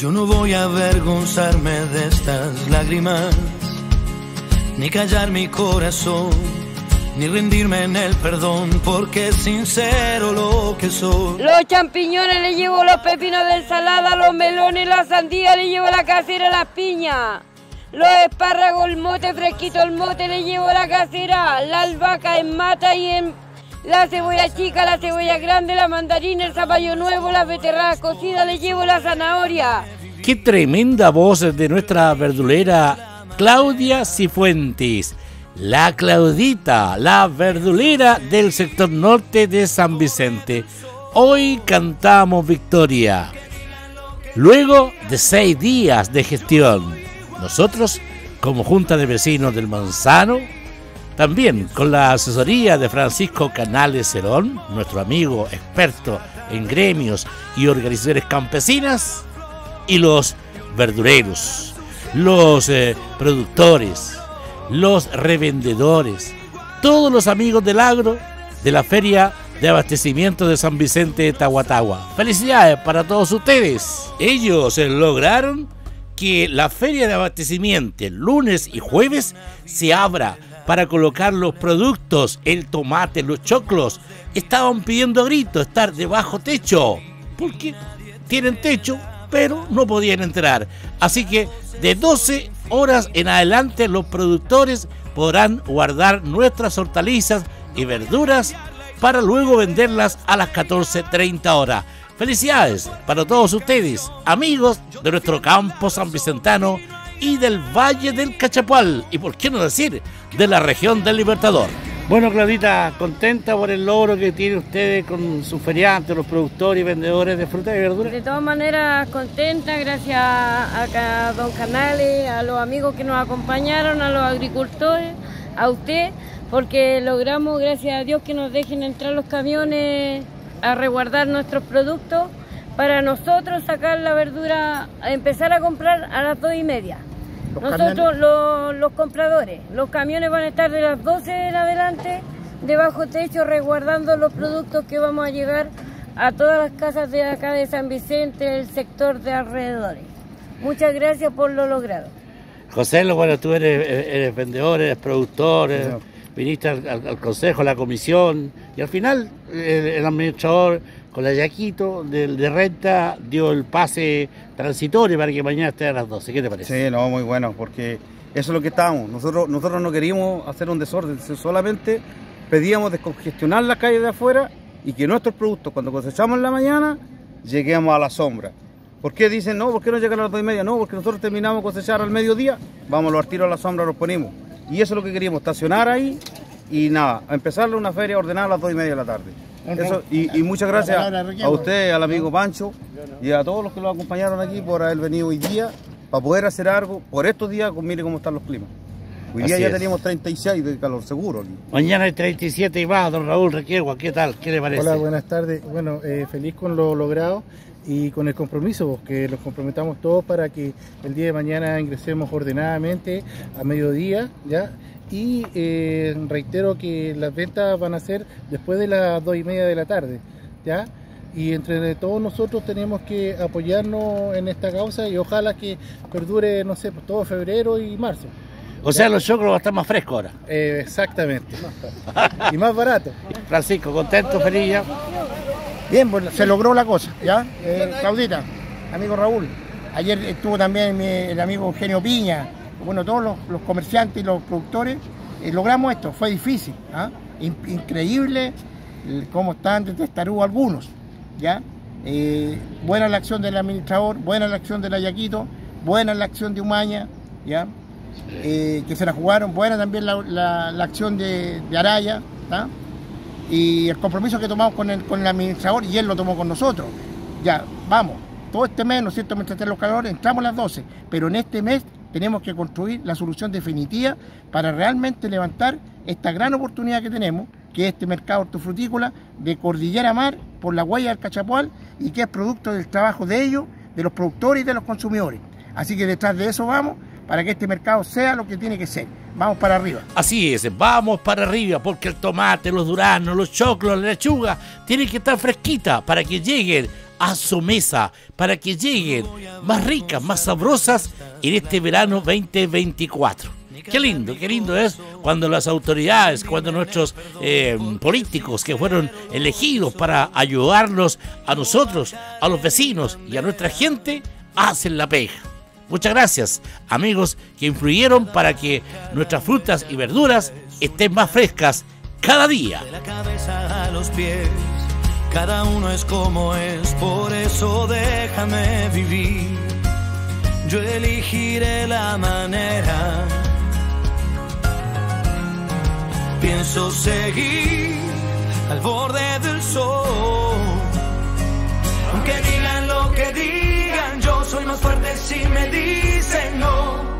Yo no voy a avergonzarme de estas lágrimas, ni callar mi corazón, ni rendirme en el perdón, porque es sincero lo que soy. Los champiñones le llevo los pepinos de ensalada, los melones, la sandía, le llevo la casera, las piñas. Los espárragos, el mote fresquito, el mote le llevo la casera, la albahaca en mata y en la cebolla chica, la cebolla grande, la mandarina, el zapallo nuevo, la beterraga cocida, le llevo la zanahoria. Qué tremenda voz de nuestra verdulera Claudia Cifuentes. La Claudita, la verdulera del sector norte de San Vicente. Hoy cantamos victoria. Luego de seis días de gestión nosotros, como Junta de Vecinos del Manzano, también con la asesoría de Francisco Canales Cerón, nuestro amigo experto en gremios y organizaciones campesinas, y los verdureros, los eh, productores, los revendedores, todos los amigos del agro de la Feria de Abastecimiento de San Vicente de Tahuatahua. Felicidades para todos ustedes. Ellos eh, lograron que la feria de abastecimiento lunes y jueves se abra para colocar los productos, el tomate, los choclos. Estaban pidiendo grito estar debajo techo, porque tienen techo, pero no podían entrar. Así que de 12 horas en adelante los productores podrán guardar nuestras hortalizas y verduras para luego venderlas a las 14.30 horas. Felicidades para todos ustedes, amigos de nuestro campo san vicentano y del Valle del Cachapual, y por qué no decir, de la región del Libertador. Bueno, Claudita, contenta por el logro que tiene ustedes con sus feriantes, los productores y vendedores de frutas y verduras. De todas maneras, contenta, gracias a, a don Canales, a los amigos que nos acompañaron, a los agricultores, a usted, porque logramos, gracias a Dios, que nos dejen entrar los camiones a resguardar nuestros productos para nosotros sacar la verdura, empezar a comprar a las dos y media. Nosotros los, compradores, los camiones van a estar de las 12 en adelante debajo techo resguardando los productos que vamos a llegar a todas las casas de acá de San Vicente, el sector de alrededores. Muchas gracias por lo logrado. José, bueno, tú eres, vendedor, eres productor, viniste al, consejo, a la comisión, y al final el, administrador con la Yaquito de, renta dio el pase transitorio para que mañana esté a las 12. ¿Qué te parece? Sí, no, muy bueno, porque eso es lo que estábamos. Nosotros, nosotros no queríamos hacer un desorden, solamente pedíamos descongestionar la calle de afuera y que nuestros productos, cuando cosechamos en la mañana, lleguemos a la sombra. ¿Por qué dicen no? ¿Por qué no llegan a las dos y media? No, porque nosotros terminamos cosechar al mediodía, vamos los tiros a la sombra, los ponemos. Y eso es lo que queríamos, estacionar ahí y nada, empezarle una feria ordenada a las dos y media de la tarde. Y, muchas gracias a usted, al amigo Pancho y a todos los que lo acompañaron aquí por haber venido hoy día para poder hacer algo por estos días, con mire cómo están los climas. Hoy día ya teníamos 36 de calor seguro. Mañana hay 37 y más, don Raúl Requiegua, ¿qué tal? ¿Qué le parece? Hola, buenas tardes. Bueno, eh, feliz con lo logrado y con el compromiso, que los comprometamos todos para que el día de mañana ingresemos ordenadamente a mediodía, ¿ya? y eh, reitero que las ventas van a ser después de las dos y media de la tarde, ¿ya? Y entre todos nosotros tenemos que apoyarnos en esta causa y ojalá que perdure, no sé, pues, todo febrero y marzo. O sea, los choclos van a estar más frescos ahora. Eh, exactamente. y más barato. Francisco, contento, feliz Bien, pues se logró la cosa, ¿ya? Eh, Claudita, amigo Raúl. Ayer estuvo también el amigo Eugenio Piña, bueno, todos los, comerciantes y los productores, eh, logramos esto. Fue difícil, ¿ah? increíble cómo están de testarudo algunos, ¿ya? Eh, buena la acción del administrador, buena la acción de la Yaquito, buena la acción de Umaña, ¿ya? Eh, que se la jugaron, buena también la, acción de, Araya, y el compromiso que tomamos con el, con el administrador, y él lo tomó con nosotros. Ya, vamos, todo este mes, ¿no es cierto?, mientras estén los calores, entramos a las 12, pero en este mes tenemos que construir la solución definitiva para realmente levantar esta gran oportunidad que tenemos, que es este mercado hortofrutícola de Cordillera Mar por la huella del Cachapual y que es producto del trabajo de ellos, de los productores y de los consumidores. Así que detrás de eso vamos para que este mercado sea lo que tiene que ser. Vamos para arriba. Así es, vamos para arriba, porque el tomate, los duranos, los choclos, la lechuga, tienen que estar fresquita para que lleguen a su mesa para que lleguen más ricas, más sabrosas en este verano 2024. Qué lindo, qué lindo es cuando las autoridades, cuando nuestros eh, políticos que fueron elegidos para ayudarnos a nosotros, a los vecinos y a nuestra gente, hacen la pega. Muchas gracias, amigos que influyeron para que nuestras frutas y verduras estén más frescas cada día. De la cabeza a los pies, cada uno es como es, por eso déjame vivir. Yo elegiré la manera. Pienso seguir al borde del sol. Aunque digan lo que digan, más fuerte si me dicen no.